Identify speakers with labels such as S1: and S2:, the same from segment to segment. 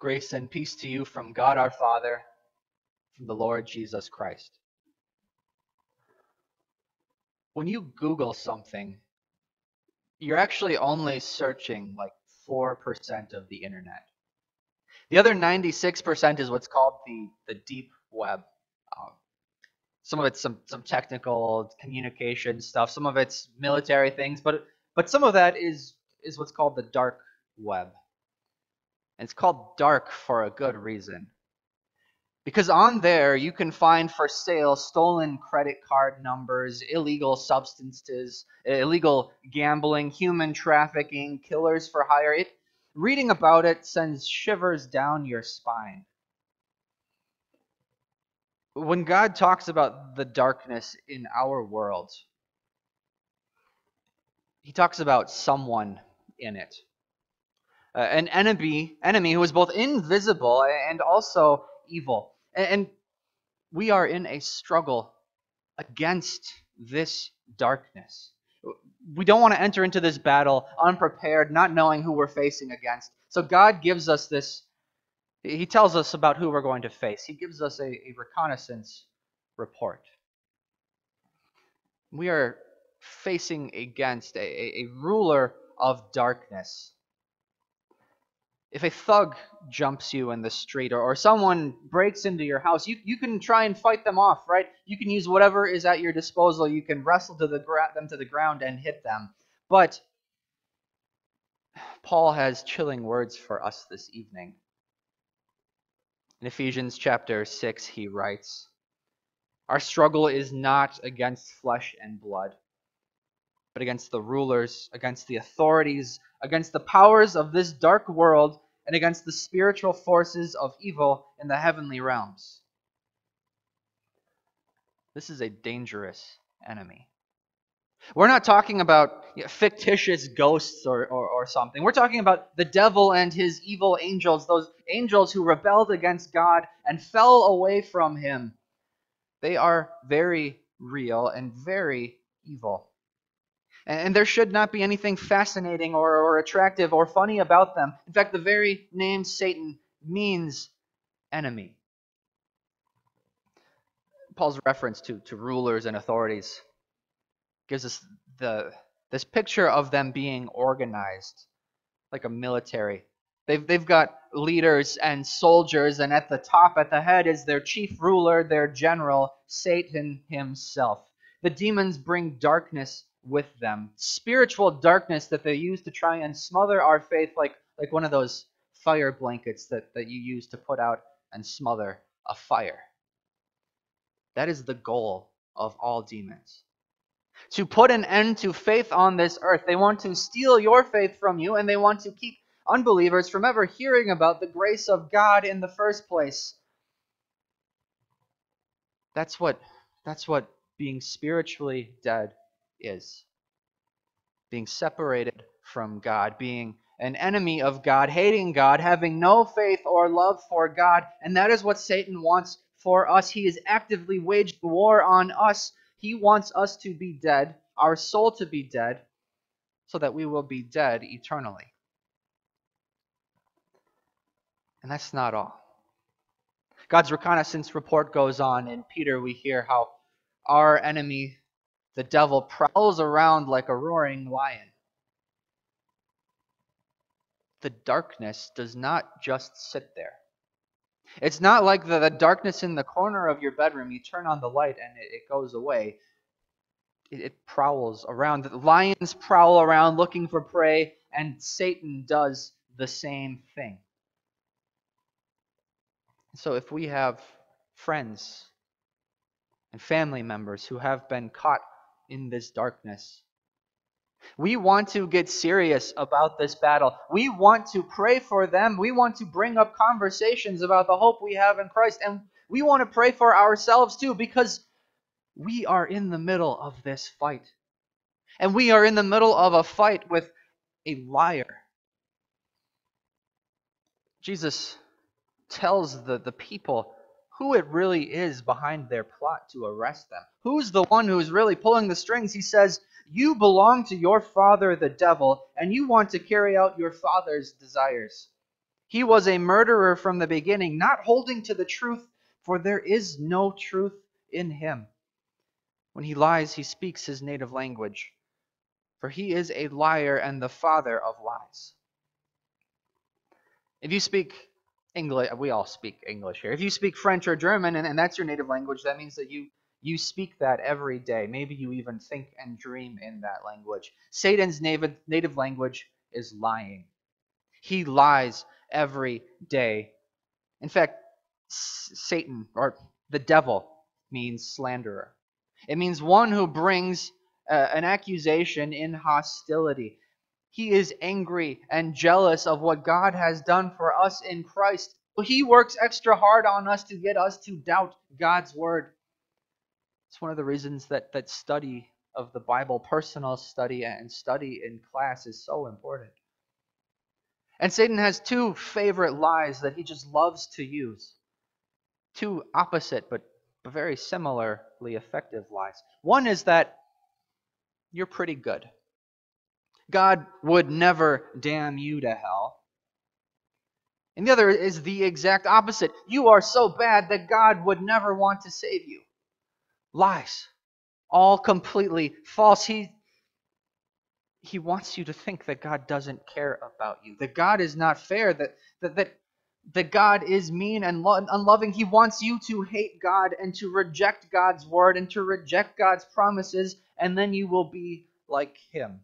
S1: Grace and peace to you from God our Father, from the Lord Jesus Christ. When you Google something, you're actually only searching like 4% of the internet. The other 96% is what's called the, the deep web. Um, some of it's some, some technical communication stuff, some of it's military things, but but some of that is is what's called the dark web. It's called dark for a good reason. Because on there you can find for sale stolen credit card numbers, illegal substances, illegal gambling, human trafficking, killers for hire. It, reading about it sends shivers down your spine. When God talks about the darkness in our world, he talks about someone in it. Uh, an enemy, enemy who is both invisible and also evil. And we are in a struggle against this darkness. We don't want to enter into this battle unprepared, not knowing who we're facing against. So God gives us this, He tells us about who we're going to face. He gives us a, a reconnaissance report. We are facing against a, a, ruler of darkness. If a thug jumps you in the street or, or someone breaks into your house, you, you can try and fight them off, right? You can use whatever is at your disposal. You can wrestle to the gra- them to the ground and hit them. But Paul has chilling words for us this evening. In Ephesians chapter 6, he writes, Our struggle is not against flesh and blood but against the rulers, against the authorities, against the powers of this dark world, and against the spiritual forces of evil in the heavenly realms. This is a dangerous enemy. We're not talking about fictitious ghosts or, or, or, something. We're talking about the devil and his evil angels, those angels who rebelled against God and fell away from him. They are very real and very evil. And there should not be anything fascinating or, or attractive or funny about them. In fact, the very name Satan means enemy. Paul's reference to, to rulers and authorities gives us the this picture of them being organized like a military. They've, they've got leaders and soldiers, and at the top, at the head, is their chief ruler, their general, Satan himself. The demons bring darkness with them. Spiritual darkness that they use to try and smother our faith like, like one of those fire blankets that, that you use to put out and smother a fire. That is the goal of all demons. To put an end to faith on this earth. They want to steal your faith from you and they want to keep unbelievers from ever hearing about the grace of God in the first place. That's what that's what being spiritually dead is being separated from God, being an enemy of God, hating God, having no faith or love for God. And that is what Satan wants for us. He is actively waging war on us. He wants us to be dead, our soul to be dead, so that we will be dead eternally. And that's not all. God's reconnaissance report goes on. In Peter, we hear how our enemy, the devil prowls around like a roaring lion. The darkness does not just sit there. It's not like the, the darkness in the corner of your bedroom. You turn on the light and it, it goes away. It, it prowls around. The lions prowl around looking for prey, and Satan does the same thing. So if we have friends and family members who have been caught in this darkness. We want to get serious about this battle. We want to pray for them. We want to bring up conversations about the hope we have in Christ. And we want to pray for ourselves too because we are in the middle of this fight. And we are in the middle of a fight with a liar. Jesus tells the, the people who it really is behind their plot to arrest them. Who's the one who's really pulling the strings? He says, You belong to your father, the devil, and you want to carry out your father's desires. He was a murderer from the beginning, not holding to the truth, for there is no truth in him. When he lies, he speaks his native language, for he is a liar and the father of lies. If you speak English, we all speak English here. If you speak French or German and, and that's your native language, that means that you you speak that every day. Maybe you even think and dream in that language. Satan's native, native language is lying. He lies every day. In fact, Satan, or the devil, means slanderer. It means one who brings uh, an accusation in hostility. He is angry and jealous of what God has done for us in Christ. But he works extra hard on us to get us to doubt God's word. It's one of the reasons that, that study of the Bible, personal study and study in class, is so important. And Satan has two favorite lies that he just loves to use. Two opposite but, but very similarly effective lies. One is that you're pretty good. God would never damn you to hell. And the other is the exact opposite. You are so bad that God would never want to save you. Lies. All completely false. He, he wants you to think that God doesn't care about you, that God is not fair, that, that, that, that God is mean and lo- unloving. He wants you to hate God and to reject God's word and to reject God's promises, and then you will be like Him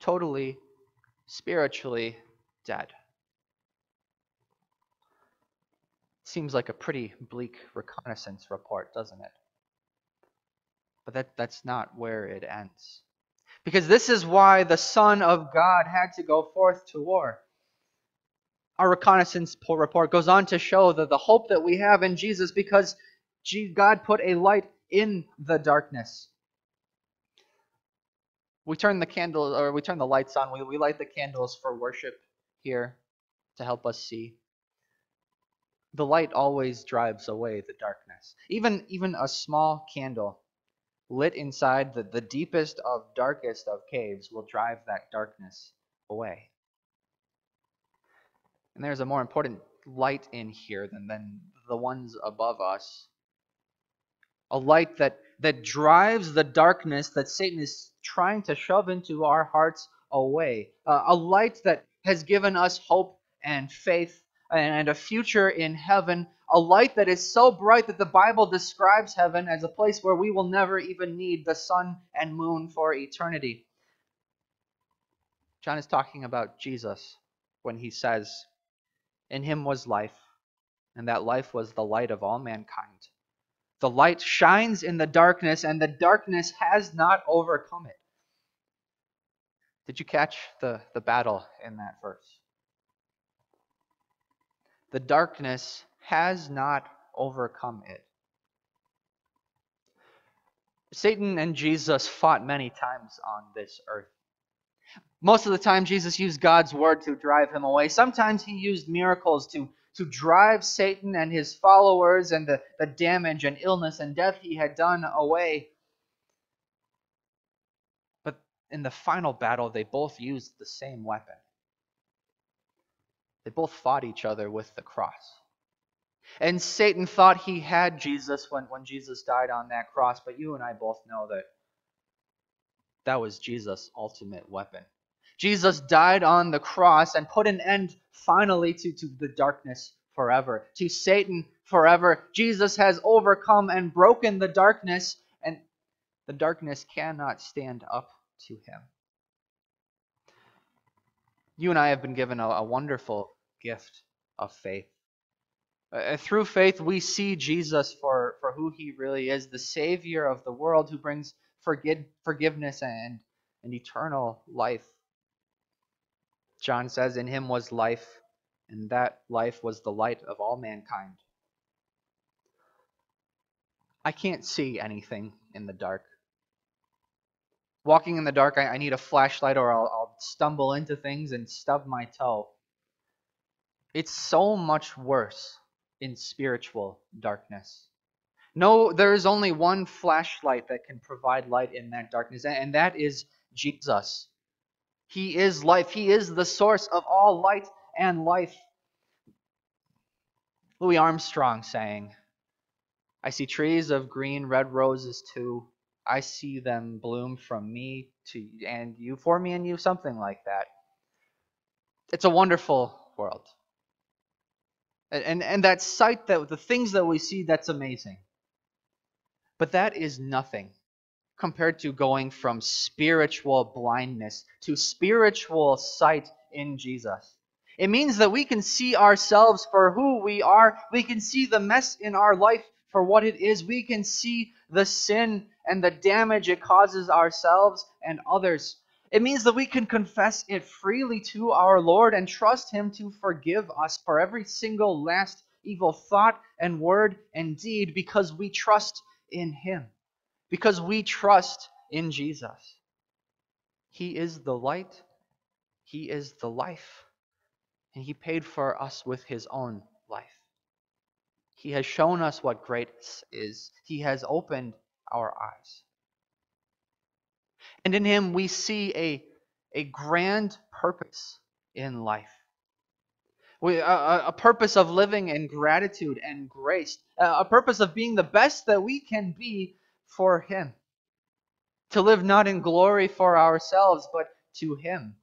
S1: totally, spiritually dead. Seems like a pretty bleak reconnaissance report, doesn't it? But that, that's not where it ends. Because this is why the Son of God had to go forth to war. Our reconnaissance report goes on to show that the hope that we have in Jesus because God put a light in the darkness we turn the candle or we turn the lights on. We, we light the candles for worship here to help us see. The light always drives away the darkness. Even even a small candle lit inside the, the deepest of darkest of caves will drive that darkness away. And there's a more important light in here than, than the ones above us. A light that that drives the darkness that Satan is trying to shove into our hearts away. Uh, a light that has given us hope and faith and a future in heaven. A light that is so bright that the Bible describes heaven as a place where we will never even need the sun and moon for eternity. John is talking about Jesus when he says, In him was life, and that life was the light of all mankind. The light shines in the darkness, and the darkness has not overcome it. Did you catch the, the battle in that verse? The darkness has not overcome it. Satan and Jesus fought many times on this earth. Most of the time, Jesus used God's word to drive him away. Sometimes he used miracles to to drive Satan and his followers and the, the damage and illness and death he had done away. But in the final battle, they both used the same weapon. They both fought each other with the cross. And Satan thought he had Jesus when, when Jesus died on that cross, but you and I both know that that was Jesus' ultimate weapon. Jesus died on the cross and put an end finally to, to the darkness forever, to Satan forever. Jesus has overcome and broken the darkness, and the darkness cannot stand up to him. You and I have been given a, a wonderful gift of faith. Uh, through faith, we see Jesus for, for who he really is the Savior of the world who brings forgive, forgiveness and, and eternal life. John says, In him was life, and that life was the light of all mankind. I can't see anything in the dark. Walking in the dark, I, I need a flashlight or I'll, I'll stumble into things and stub my toe. It's so much worse in spiritual darkness. No, there is only one flashlight that can provide light in that darkness, and that is Jesus. He is life. He is the source of all light and life. Louis Armstrong saying, I see trees of green red roses too. I see them bloom from me to and you, for me and you, something like that. It's a wonderful world. And, and, and that sight, that the things that we see, that's amazing. But that is nothing compared to going from spiritual blindness to spiritual sight in Jesus. It means that we can see ourselves for who we are. We can see the mess in our life for what it is. We can see the sin and the damage it causes ourselves and others. It means that we can confess it freely to our Lord and trust Him to forgive us for every single last evil thought and word and deed because we trust in Him, because we trust in Jesus. He is the light, He is the life, and He paid for us with His own life. He has shown us what grace is. He has opened our eyes. And in him we see a, a grand purpose in life. We, a, a purpose of living in gratitude and grace, a purpose of being the best that we can be for Him. To live not in glory for ourselves, but to Him.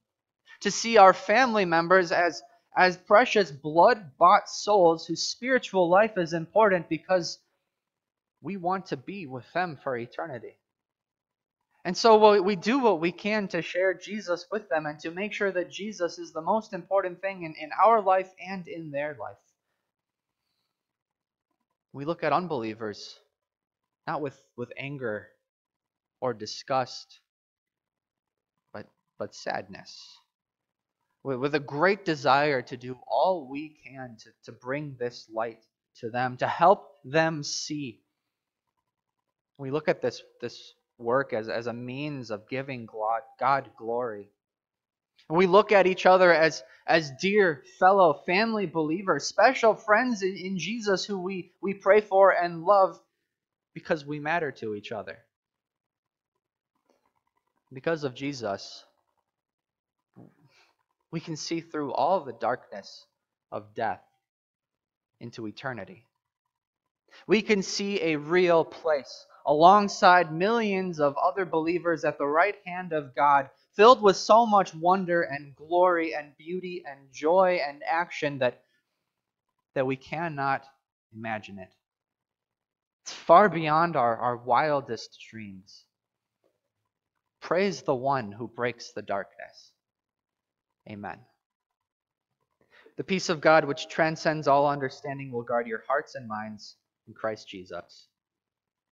S1: To see our family members as as precious blood bought souls whose spiritual life is important because we want to be with them for eternity. And so we do what we can to share Jesus with them and to make sure that Jesus is the most important thing in, in our life and in their life. We look at unbelievers not with, with anger or disgust, but, but sadness with with a great desire to do all we can to, to bring this light to them, to help them see. We look at this, this work as, as a means of giving God, God glory. And we look at each other as, as dear fellow family believers, special friends in, in Jesus who we, we pray for and love because we matter to each other. Because of Jesus, we can see through all the darkness of death into eternity. We can see a real place alongside millions of other believers at the right hand of God, filled with so much wonder and glory and beauty and joy and action that, that we cannot imagine it. It's far beyond our, our wildest dreams. Praise the one who breaks the darkness. Amen. The peace of God, which transcends all understanding, will guard your hearts and minds in Christ Jesus.